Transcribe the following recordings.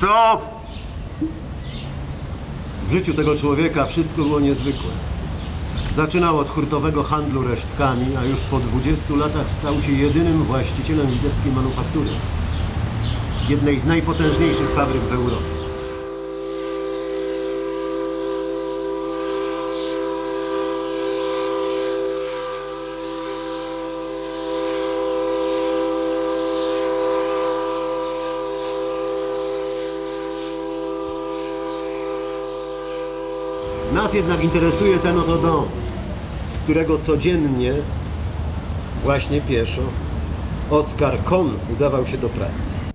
Stop! W życiu tego człowieka wszystko było niezwykłe. Zaczynał od hurtowego handlu resztkami, a już po 20 latach stał się jedynym właścicielem widzewskiej manufaktury. Jednej z najpotężniejszych fabryk w Europie. Nas jednak interesuje ten oto dom, z którego codziennie, właśnie pieszo, Oskar Kon udawał się do pracy.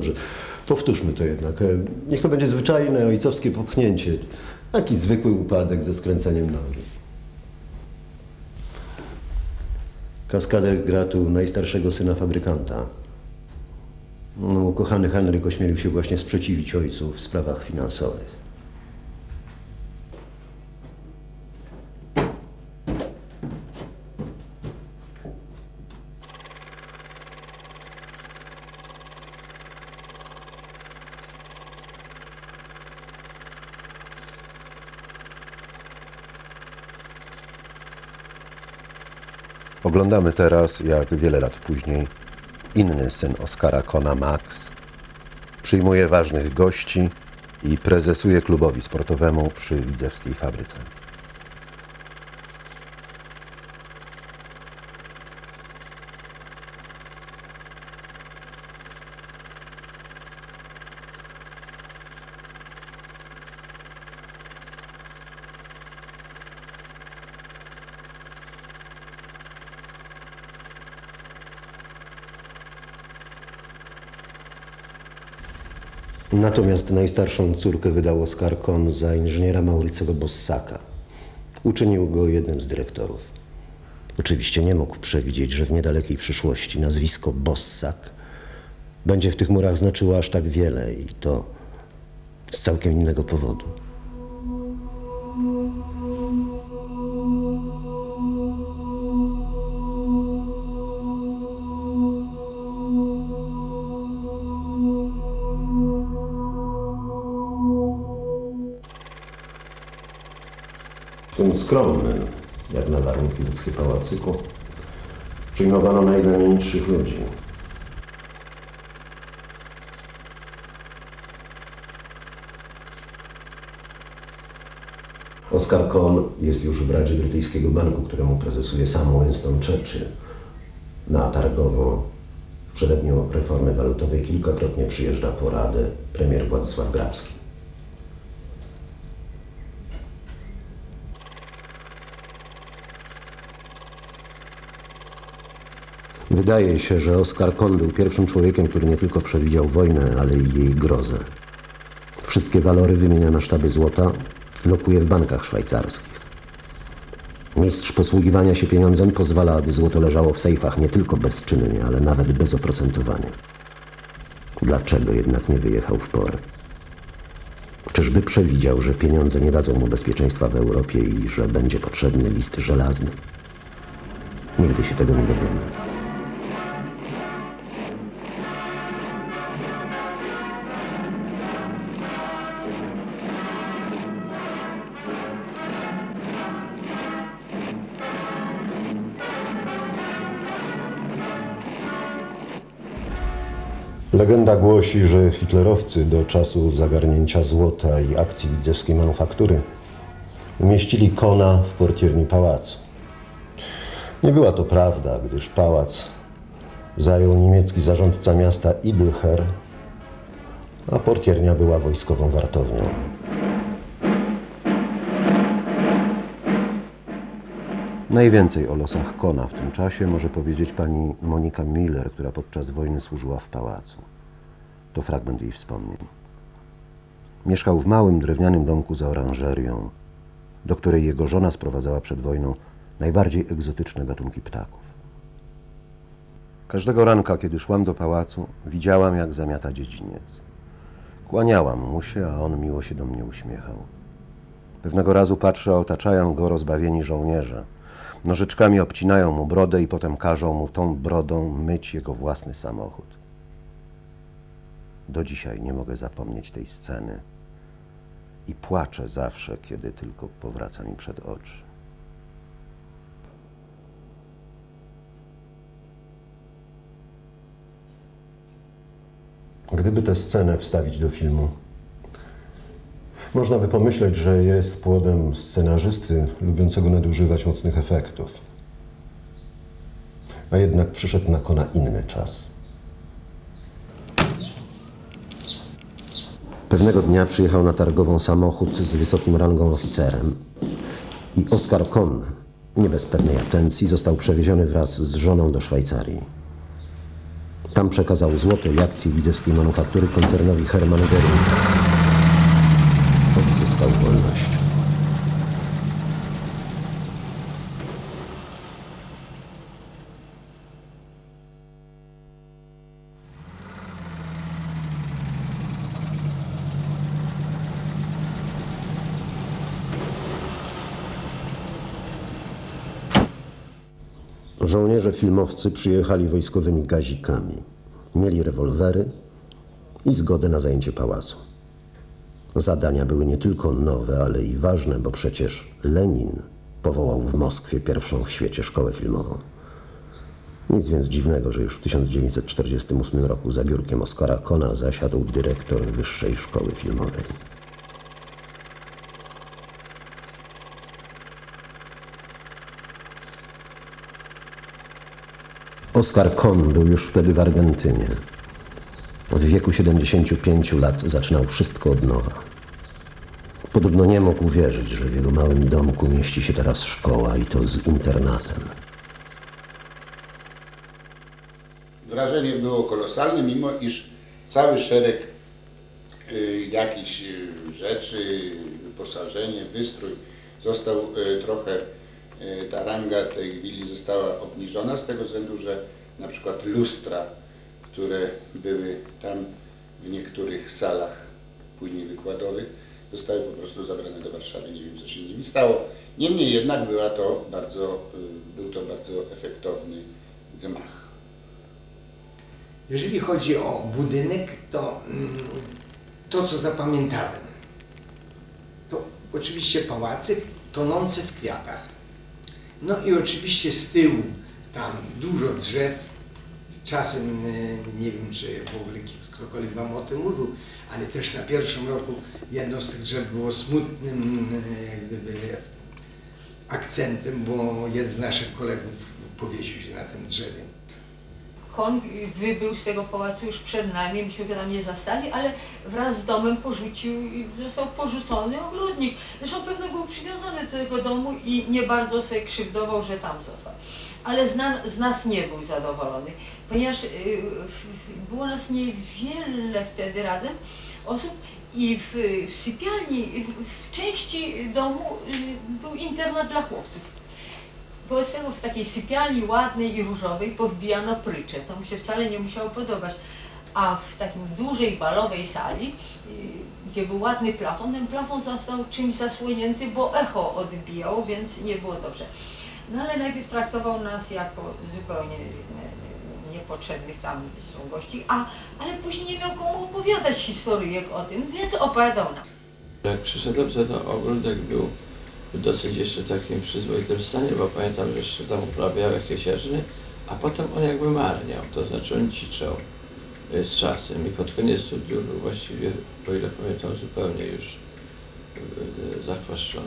Dobrze. Powtórzmy to jednak. E, Niech to będzie zwyczajne ojcowskie popchnięcie. Taki zwykły upadek ze skręceniem nogi. Kaskader gra tu najstarszego syna fabrykanta. No, ukochany Henryk ośmielił się właśnie sprzeciwić ojcu w sprawach finansowych. Oglądamy teraz, jak wiele lat później, inny syn Oskara Kona, Max, przyjmuje ważnych gości i prezesuje klubowi sportowemu przy widzewskiej fabryce. Natomiast najstarszą córkę wydał Oskar Kon za inżyniera Maurycego Bossaka. Uczynił go jednym z dyrektorów. Oczywiście nie mógł przewidzieć, że w niedalekiej przyszłości nazwisko Bossak będzie w tych murach znaczyło aż tak wiele i to z całkiem innego powodu. Skromnym, jak na warunki ludzkie pałacyku, przyjmowano najznamienitszych ludzi. Oscar Kohn jest już w Radzie Brytyjskiego Banku, któremu prezesuje sam Winston Churchill. Na targowo w przededniu reformy walutowej kilkakrotnie przyjeżdża po radę premier Władysław Grabski. Wydaje się, że Oskar Kohn był pierwszym człowiekiem, który nie tylko przewidział wojnę, ale i jej grozę. Wszystkie walory wymienia na sztaby złota, lokuje w bankach szwajcarskich. Mistrz posługiwania się pieniądzem pozwala, aby złoto leżało w sejfach nie tylko bezczynnie, ale nawet bez oprocentowania. Dlaczego jednak nie wyjechał w porę? Czyżby przewidział, że pieniądze nie dadzą mu bezpieczeństwa w Europie i że będzie potrzebny list żelazny? Nigdy się tego nie dowiemy. Legenda głosi, że hitlerowcy do czasu zagarnięcia złota i akcji widzewskiej manufaktury umieścili Kona w portierni pałacu. Nie była to prawda, gdyż pałac zajął niemiecki zarządca miasta Ibelher, a portiernia była wojskową wartownią. Najwięcej o losach Kona w tym czasie może powiedzieć pani Monika Miller, która podczas wojny służyła w pałacu. To fragment jej wspomnień. Mieszkał w małym drewnianym domku za oranżerią, do której jego żona sprowadzała przed wojną najbardziej egzotyczne gatunki ptaków. Każdego ranka, kiedy szłam do pałacu, widziałam, jak zamiata dziedziniec. Kłaniałam mu się, a on miło się do mnie uśmiechał. Pewnego razu patrzę, otaczają go rozbawieni żołnierze. Nożyczkami obcinają mu brodę i potem każą mu tą brodą myć jego własny samochód. Do dzisiaj nie mogę zapomnieć tej sceny i płaczę zawsze, kiedy tylko powraca mi przed oczy. Gdyby tę scenę wstawić do filmu, można by pomyśleć, że jest płodem scenarzysty lubiącego nadużywać mocnych efektów. A jednak przyszedł na kona inny czas. Pewnego dnia przyjechał na targową samochód z wysokim rangą oficerem i Oskar Kohn, nie bez pewnej atencji, został przewieziony wraz z żoną do Szwajcarii. Tam przekazał złoto i akcje widzewskiej manufaktury koncernowi Hermann Göring. Odzyskał wolność. Żołnierze filmowcy przyjechali wojskowymi gazikami. Mieli rewolwery i zgodę na zajęcie pałacu. Zadania były nie tylko nowe, ale i ważne, bo przecież Lenin powołał w Moskwie pierwszą w świecie szkołę filmową. Nic więc dziwnego, że już w 1948 roku za biurkiem Oskara Kona zasiadł dyrektor Wyższej Szkoły Filmowej. Oskar Kohn był już wtedy w Argentynie. W wieku 75 lat zaczynał wszystko od nowa. Podobno nie mógł uwierzyć, że w jego małym domku mieści się teraz szkoła i to z internatem. Wrażenie było kolosalne, mimo iż cały szereg y, jakichś y, rzeczy, wyposażenie, wystrój został y, trochę, y, ta ranga tej willi została obniżona z tego względu, że na przykład lustra, które były tam w niektórych salach później wykładowych, zostały po prostu zabrane do Warszawy. Nie wiem, co się nimi stało. Niemniej jednak była to bardzo, y, był to bardzo efektowny gmach. Jeżeli chodzi o budynek, to mm, to, co zapamiętałem, to oczywiście pałacyk tonący w kwiatach. No i oczywiście z tyłu tam dużo drzew. Czasem e, nie wiem, czy w ogóle ktokolwiek wam o tym mówił, ale też na pierwszym roku jedno z tych drzew było smutnym e, gdyby akcentem, bo jeden z naszych kolegów powiesił się na tym drzewie. Kon wybył z tego pałacu już przed nami, myśmy go tam nie zastali, ale wraz z domem porzucił, został porzucony ogródnik. Zresztą pewno był przywiązany do tego domu i nie bardzo sobie krzywdował, że tam został. Ale z, z nas nie był zadowolony, ponieważ y, było nas niewiele wtedy razem osób i w, w sypialni, w, w części domu y, był internat dla chłopców. Wobec tego w takiej sypialni ładnej i różowej powbijano prycze. To mu się wcale nie musiało podobać. A w takim dużej balowej sali, y, gdzie był ładny plafon, ten plafon został czymś zasłonięty, bo echo odbijało, więc nie było dobrze. No ale najpierw traktował nas jako zupełnie e, niepotrzebnych tam gości, a, ale później nie miał komu opowiadać historyjek o tym, więc opowiadał nam. Jak przyszedłem, to ten ogródek był w dosyć jeszcze takim przyzwoitym stanie, bo pamiętam, że jeszcze tam uprawiał jakieś jeżny, a potem on jakby marniał, to znaczy on ciczał y, z czasem i pod koniec studiów właściwie, o ile pamiętam, zupełnie już y, y, zachwaszczony.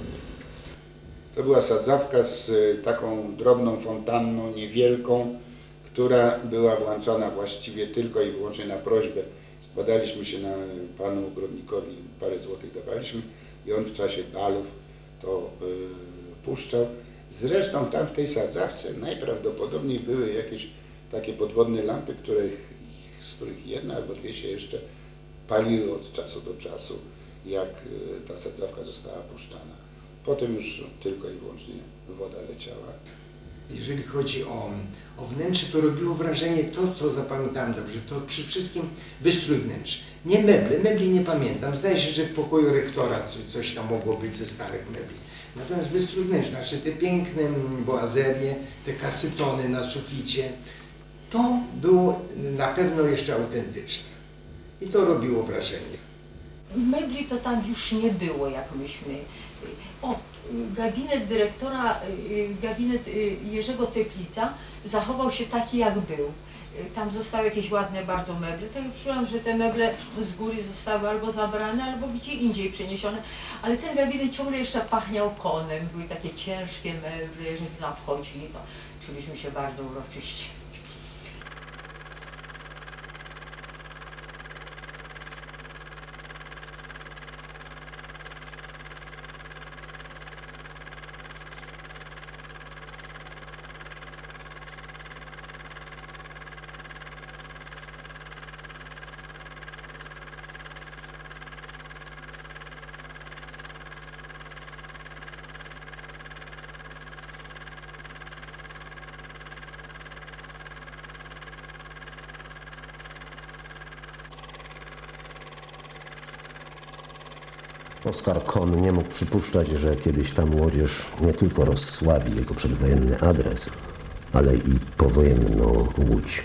To była sadzawka z y, taką drobną fontanną, niewielką, która była włączona właściwie tylko i wyłącznie na prośbę. Składaliśmy się na panu ogrodnikowi, parę złotych dawaliśmy i on w czasie balów to y, puszczał. Zresztą tam w tej sadzawce najprawdopodobniej były jakieś takie podwodne lampy, których, z których jedna albo dwie się jeszcze paliły od czasu do czasu, jak y, ta sadzawka została puszczana. Potem już tylko i wyłącznie woda leciała. Jeżeli chodzi o, o wnętrze, to robiło wrażenie to, co zapamiętałem dobrze, to przy wszystkim wystrój wnętrz. Nie meble, mebli nie pamiętam. Zdaje się, że w pokoju rektora coś, tam mogło być ze starych mebli. Natomiast wystrój wnętrz, znaczy te piękne boazerie, te kasytony na suficie, to było na pewno jeszcze autentyczne. I to robiło wrażenie. Mebli to tam już nie było, jak myśmy. O, gabinet dyrektora, y, gabinet y, Jerzego Teplica zachował się taki, jak był. Y, Tam zostały jakieś ładne bardzo meble. Tak czułam, że te meble z góry zostały albo zabrane, albo gdzie indziej przeniesione. Ale ten gabinet ciągle jeszcze pachniał konem. Były takie ciężkie meble. Jeżeli tam wchodzili, to czuliśmy się bardzo uroczyście. Oskar Kohn nie mógł przypuszczać, że kiedyś ta młodzież nie tylko rozsławi jego przedwojenny adres, ale i powojenną łódź.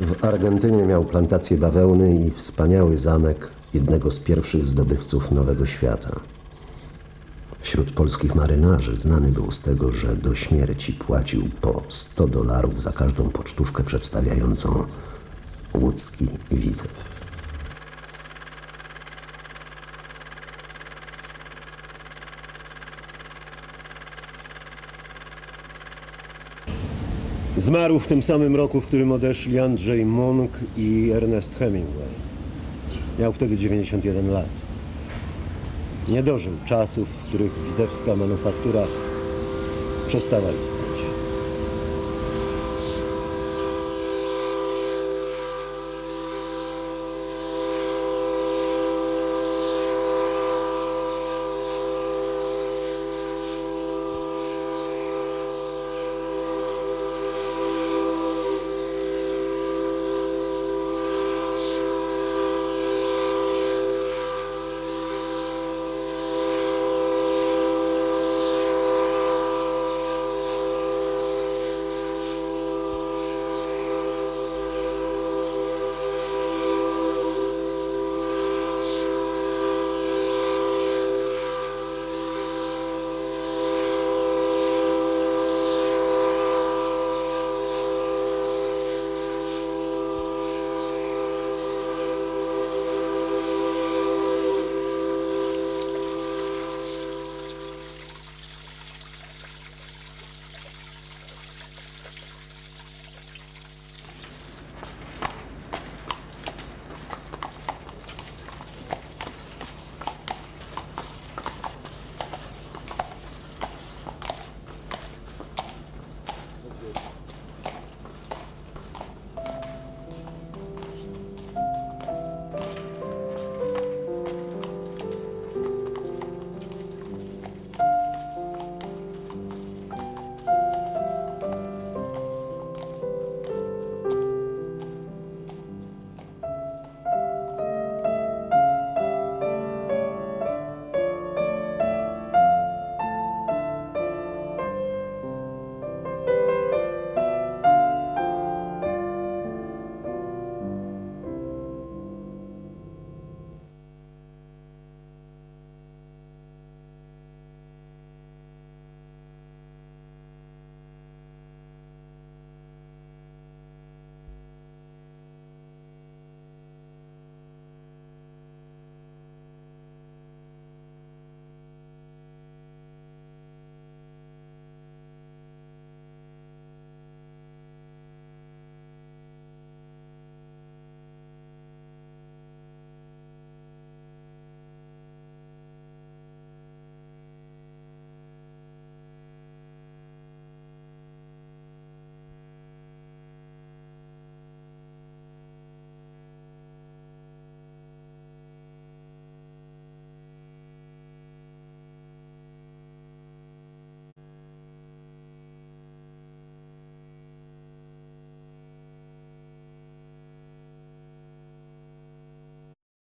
W Argentynie miał plantację bawełny i wspaniały zamek jednego z pierwszych zdobywców Nowego Świata. Wśród polskich marynarzy znany był z tego, że do śmierci płacił po 100 dolarów za każdą pocztówkę przedstawiającą łódzki widzew. Zmarł w tym samym roku, w którym odeszli Andrzej Munk i Ernest Hemingway. Miał wtedy 91 lat. Nie dożył czasów, w których widzewska manufaktura przestała istnieć.